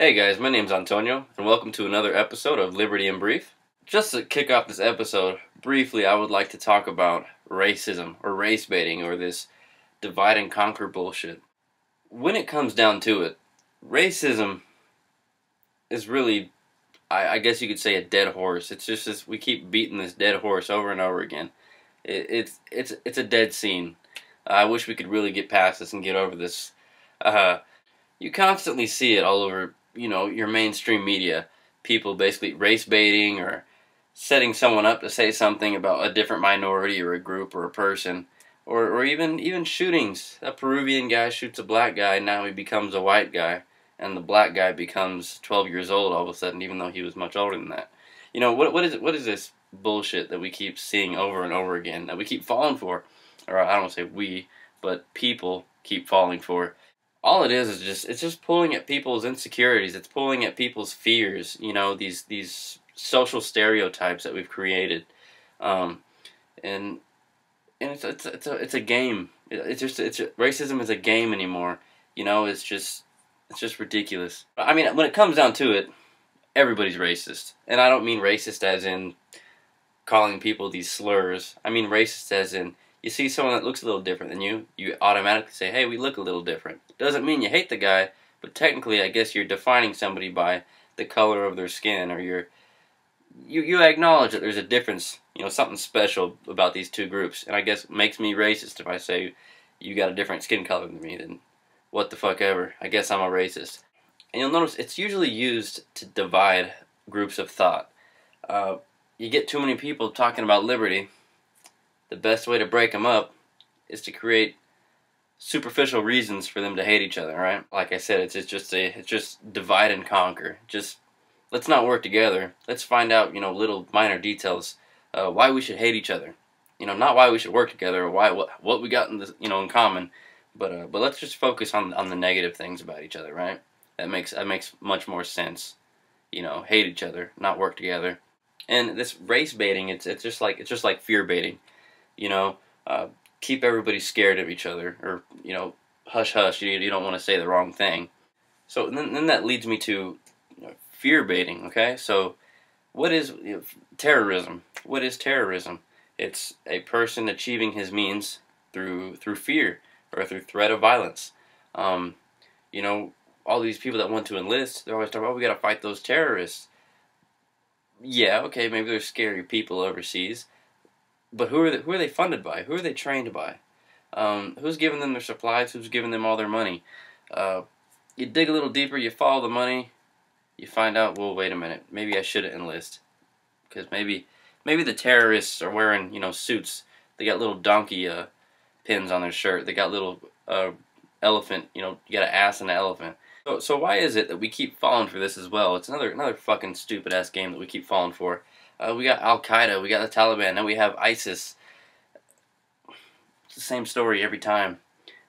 Hey guys, my name's Antonio, and welcome to another episode of Liberty in Brief. Just to kick off this episode, briefly, I would like to talk about racism or race baiting or this divide and conquer bullshit. When it comes down to it, racism is really, I, I guess you could say, a dead horse. It's just this, we keep beating this dead horse over and over again. It, it's it's it's a dead scene. I wish we could really get past this and get over this. Uh, you constantly see it all over you know your mainstream media people basically race baiting or setting someone up to say something about a different minority or a group or a person or, or even even shootings. A peruvian guy shoots a black guy now he becomes a white guy and the black guy becomes 12 years old all of a sudden even though he was much older than that. You know what what is what is this bullshit that we keep seeing over and over again that we keep falling for? Or i don't say we but people keep falling for all it is is just it's just pulling at people's insecurities. It's pulling at people's fears you know these these social stereotypes that we've created. Um, and and it's it's it's a, it's a game. It's just it's racism is a game anymore. You know it's just it's just ridiculous. I mean when it comes down to it everybody's racist. And i don't mean racist as in calling people these slurs. I mean racist as in you see someone that looks a little different than you, you automatically say, hey, we look a little different. Doesn't mean you hate the guy, but technically, I guess you're defining somebody by the color of their skin, or you're you you acknowledge that there's a difference, you know, something special about these two groups, and I guess makes me racist if I say you got a different skin color than me. Then what the fuck ever? I guess I'm a racist. And you'll notice it's usually used to divide groups of thought. Uh, you get too many people talking about liberty the best way to break them up is to create superficial reasons for them to hate each other, right? Like I said, it's, it's just a it's just divide and conquer. Just let's not work together. Let's find out, you know, little minor details uh, why we should hate each other. You know, not why we should work together or why what what we got in this, you know, in common, but uh, but let's just focus on on the negative things about each other, right? That makes that makes much more sense. You know, hate each other, not work together. And this race baiting, it's it's just like it's just like fear baiting you know, uh, keep everybody scared of each other, or you know, hush hush. You, you don't want to say the wrong thing. So then, then that leads me to you know, fear baiting. Okay, so what is you know, terrorism? What is terrorism? It's a person achieving his means through through fear or through threat of violence. Um, you know, all these people that want to enlist, they're always talking, "Oh, we got to fight those terrorists." Yeah, okay, maybe they're scary people overseas, but who are they, who are they funded by? Who are they trained by? Um, who's giving them their supplies? Who's giving them all their money? Uh, you dig a little deeper, you follow the money, you find out. Well, wait a minute. Maybe I shouldn't enlist because maybe maybe the terrorists are wearing you know suits. They got little donkey uh, pins on their shirt. They got little uh, elephant. You know, you got an ass and an elephant. So, so why is it that we keep falling for this as well? It's another another fucking stupid ass game that we keep falling for. Uh, we got Al Qaeda, we got the Taliban, now we have ISIS. It's the same story every time.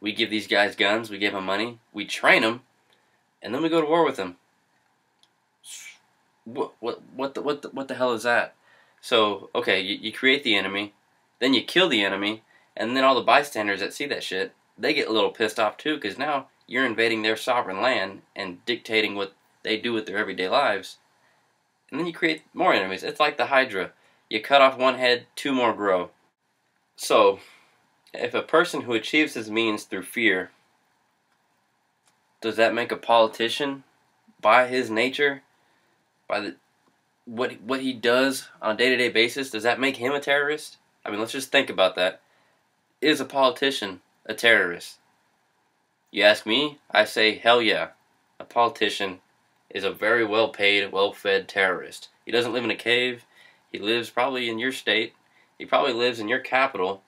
We give these guys guns, we give them money, we train them, and then we go to war with them. What what what the what the, what the hell is that? So okay, you, you create the enemy, then you kill the enemy, and then all the bystanders that see that shit, they get a little pissed off too, because now you're invading their sovereign land and dictating what they do with their everyday lives and then you create more enemies. It's like the Hydra. You cut off one head, two more grow. So, if a person who achieves his means through fear, does that make a politician by his nature, by the what what he does on a day-to-day basis, does that make him a terrorist? I mean, let's just think about that. Is a politician a terrorist? You ask me, I say hell yeah. A politician is a very well paid, well fed terrorist. He doesn't live in a cave. He lives probably in your state. He probably lives in your capital.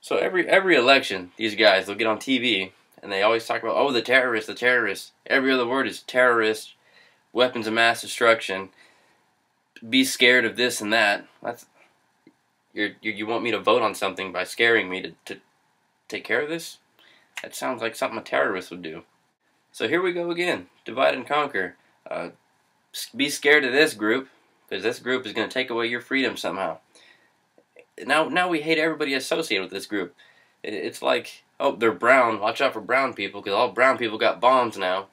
So every every election, these guys they'll get on TV and they always talk about oh the terrorists, the terrorists. Every other word is terrorist, weapons of mass destruction. Be scared of this and that. That's you you want me to vote on something by scaring me to, to take care of this? That sounds like something a terrorist would do. So here we go again. Divide and conquer. Uh, be scared of this group because this group is going to take away your freedom somehow. Now, now we hate everybody associated with this group. It, it's like oh, they're brown. Watch out for brown people because all brown people got bombs now.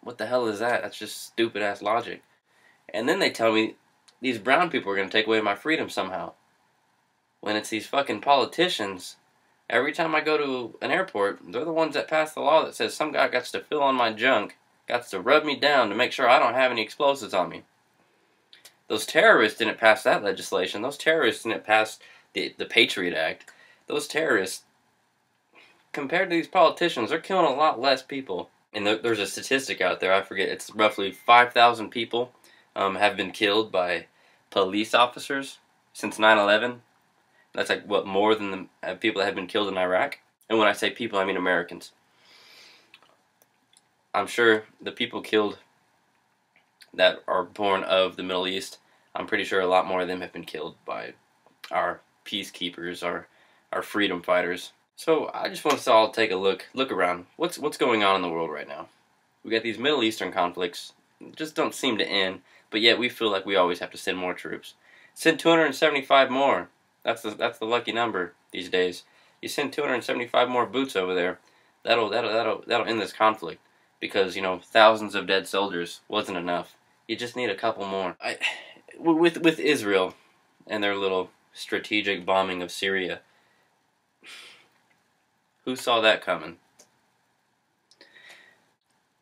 What the hell is that? That's just stupid ass logic. And then they tell me these brown people are going to take away my freedom somehow. When it's these fucking politicians. Every time I go to an airport, they're the ones that pass the law that says some guy got to fill on my junk, got to rub me down to make sure I don't have any explosives on me. Those terrorists didn't pass that legislation. Those terrorists didn't pass the, the Patriot Act. Those terrorists, compared to these politicians, they're killing a lot less people. And there, there's a statistic out there, I forget, it's roughly 5,000 people um, have been killed by police officers since 9 11. That's like, what, more than the uh, people that have been killed in Iraq? And when I say people, I mean Americans. I'm sure the people killed that are born of the Middle East, I'm pretty sure a lot more of them have been killed by our peacekeepers, our our freedom fighters. So I just want us to all take a look look around. What's what's going on in the world right now? We got these Middle Eastern conflicts just don't seem to end, but yet we feel like we always have to send more troops. Send 275 more. That's the that's the lucky number these days. You send 275 more boots over there. That'll that'll that'll that'll end this conflict because you know thousands of dead soldiers wasn't enough. You just need a couple more. I with with Israel and their little strategic bombing of Syria. Who saw that coming?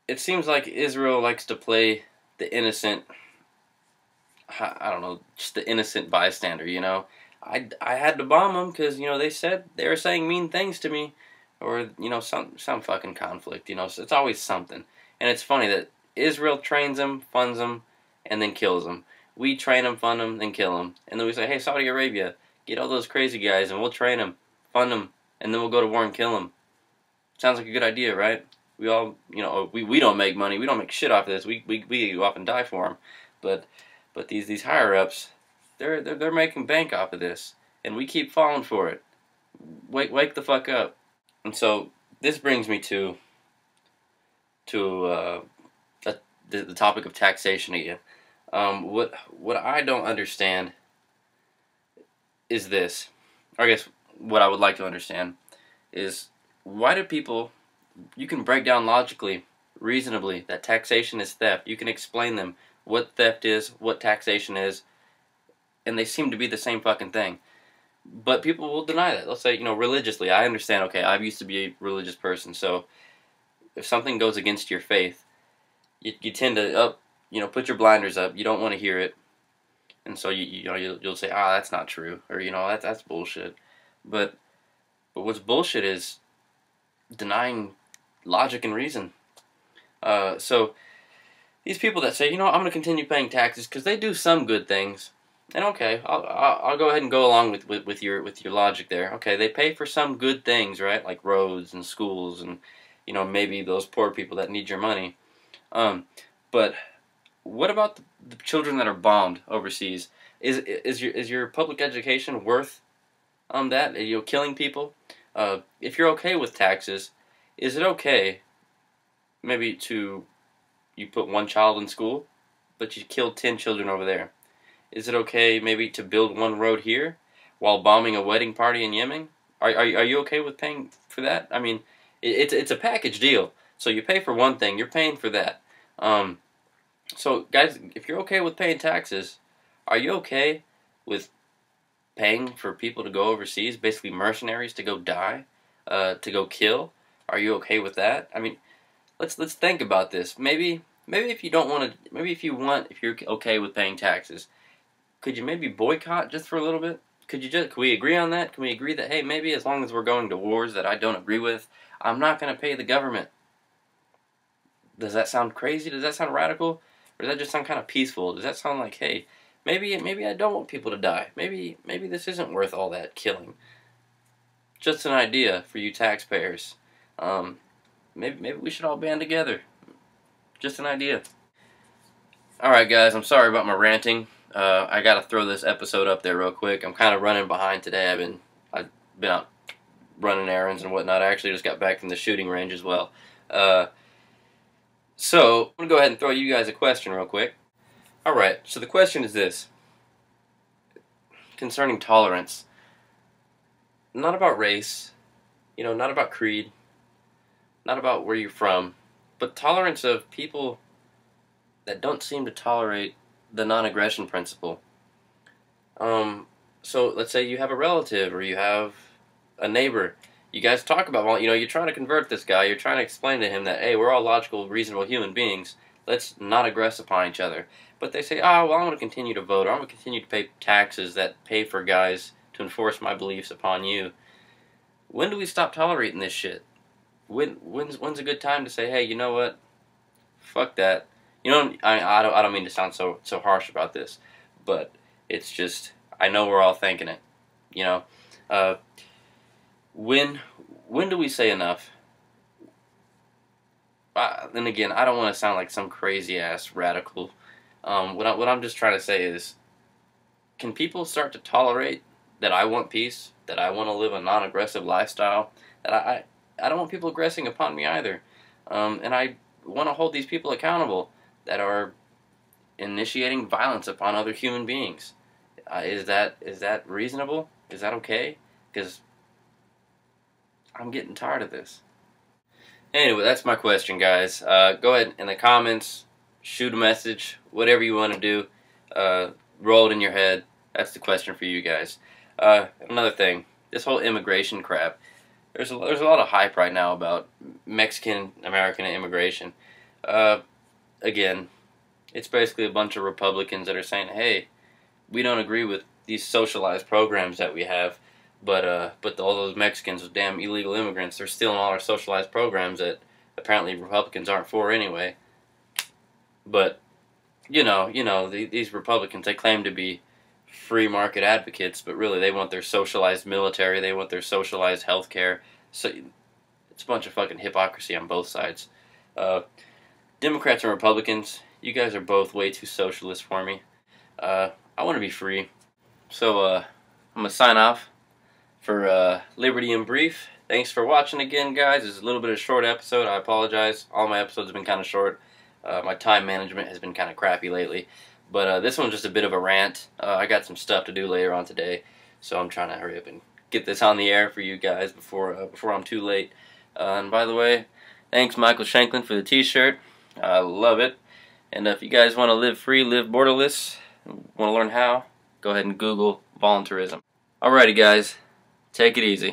It seems like Israel likes to play the innocent, I don't know, just the innocent bystander, you know? I, I had to bomb them because, you know, they said, they were saying mean things to me. Or, you know, some, some fucking conflict, you know? So it's always something. And it's funny that Israel trains them, funds them, and then kills them. We train them, fund them, then kill them. And then we say, hey, Saudi Arabia, get all those crazy guys and we'll train them, fund them, and then we'll go to war and kill them. Sounds like a good idea, right? We all, you know, we, we don't make money. We don't make shit off of this. We, we, we and die for them. But but these these higher ups, they're, they're they're making bank off of this, and we keep falling for it. Wake wake the fuck up. And so this brings me to to uh, the, the topic of taxation again. Um, what what I don't understand is this. or I guess what I would like to understand is why do people you can break down logically, reasonably that taxation is theft. You can explain them what theft is, what taxation is, and they seem to be the same fucking thing. But people will deny that. They'll say, you know, religiously, I understand, okay, I used to be a religious person, so if something goes against your faith, you, you tend to up, you know, put your blinders up. You don't want to hear it, and so you you know you'll, you'll say, ah, that's not true, or you know, that's that's bullshit. But but what's bullshit is denying logic and reason. Uh, so these people that say, you know, I'm going to continue paying taxes because they do some good things, and okay, I'll, I'll, go ahead and go along with, with, with your with your logic there. Okay, they pay for some good things, right, like roads and schools and you know maybe those poor people that need your money. Um, but what about the, children that are bombed overseas? Is is your is your public education worth um that? Are you killing people? Uh, if you're okay with taxes, is it okay maybe to you put one child in school, but you killed ten children over there? Is it okay maybe to build one road here while bombing a wedding party in Yemen? Are, are, are you okay with paying for that? I mean, it, it's, it's a package deal. So you pay for one thing, you're paying for that. Um, so, guys, if you're okay with paying taxes, are you okay with paying for people to go overseas, basically mercenaries to go die, uh, to go kill? Are you okay with that? I mean, let's let's think about this. Maybe maybe if you don't want to, maybe if you want, if you're okay with paying taxes, could you maybe boycott just for a little bit? Could you just? Can we agree on that? Can we agree that hey, maybe as long as we're going to wars that I don't agree with, I'm not going to pay the government. Does that sound crazy? Does that sound radical? Or does that just sound kind of peaceful? Does that sound like, hey, maybe maybe I don't want people to die. Maybe maybe this isn't worth all that killing. Just an idea for you taxpayers. Um, maybe maybe we should all band together. Just an idea. All right, guys. I'm sorry about my ranting. Uh, I gotta throw this episode up there real quick. I'm kind of running behind today. I've been I've been out running errands and whatnot. I actually just got back from the shooting range as well. Uh, so, I'm to go ahead and throw you guys a question real quick. Alright, so the question is this. Concerning tolerance. Not about race, you know, not about creed, not about where you're from, but tolerance of people that don't seem to tolerate the non-aggression principle. Um, so let's say you have a relative or you have a neighbor. You guys talk about, well, you know, you're trying to convert this guy. You're trying to explain to him that, hey, we're all logical, reasonable human beings. Let's not aggress upon each other. But they say, oh, well, I'm going to continue to vote. Or I'm going to continue to pay taxes that pay for guys to enforce my beliefs upon you. When do we stop tolerating this shit? When when's when's a good time to say, hey, you know what? Fuck that. You know, I I don't I don't mean to sound so so harsh about this, but it's just I know we're all thinking it. You know, uh, when when do we say enough? Uh, then again, I don't want to sound like some crazy ass radical. Um, what I, what I'm just trying to say is, can people start to tolerate that I want peace, that I want to live a non-aggressive lifestyle, that I I don't want people aggressing upon me either, um, and I want to hold these people accountable that are initiating violence upon other human beings. Uh, is that is that reasonable? Is that okay? Because I'm getting tired of this. Anyway, that's my question, guys. Uh, go ahead in the comments, shoot a message, whatever you want to do. Uh, roll it in your head. That's the question for you guys. Uh, another thing, this whole immigration crap. There's a, there's a lot of hype right now about Mexican American immigration. Uh, again, it's basically a bunch of Republicans that are saying, "Hey, we don't agree with these socialized programs that we have, but uh, but all those Mexicans, those damn illegal immigrants, they're stealing all our socialized programs that apparently Republicans aren't for anyway." But you know, you know, the, these Republicans they claim to be free market advocates, but really they want their socialized military, they want their socialized health care. So it's a bunch of fucking hypocrisy on both sides. Uh, Democrats and Republicans, you guys are both way too socialist for me. Uh, I want to be free. So uh, I'm going to sign off for uh, Liberty in Brief. Thanks for watching again, guys. It's a little bit of a short episode. I apologize. All my episodes have been kind of short. Uh, my time management has been kind of crappy lately. But uh, this one's just a bit of a rant. Uh, I got some stuff to do later on today, so I'm trying to hurry up and get this on the air for you guys before before I'm too late. And by the way, thanks Michael Shanklin for the T-shirt. I love it. And if you guys want to live free, live borderless, want to learn how, go ahead and Google voluntaryism. Alrighty guys, take it easy.